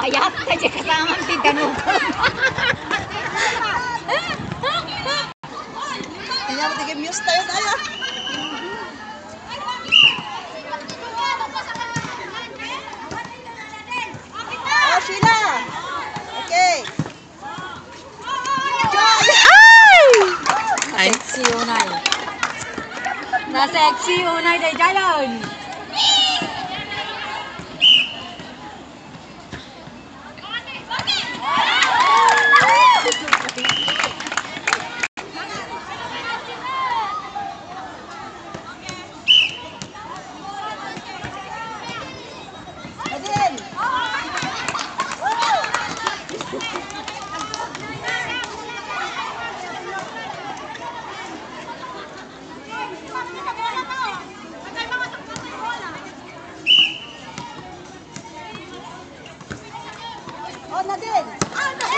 Mayat kasama ang tinanong ko. Kaya tigil muse tayo tayo. Oh, Sheila. Okay. Ay! Si Unay. Na-sexy Unay day dayon. Ona dele. Ah, não.